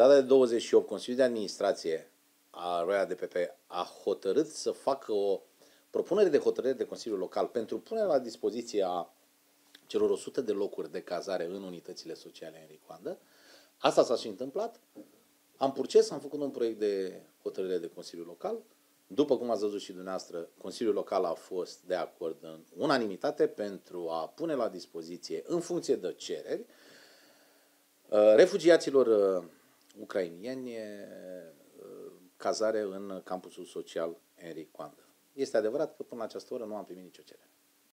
Data de 28, Consiliul de Administrație a Royal DPP a hotărât să facă o propunere de hotărâre de Consiliul Local pentru punerea la dispoziție a celor 100 de locuri de cazare în unitățile sociale în Ricoandă. Asta s-a și întâmplat. Am purces, am făcut un proiect de hotărâre de Consiliul Local. După cum ați văzut și dumneavoastră, Consiliul Local a fost de acord în unanimitate pentru a pune la dispoziție, în funcție de cereri, uh, refugiaților uh, ucrainieni uh, cazare în campusul social Enric Coandă. Este adevărat că până la această oră nu am primit nicio cerere.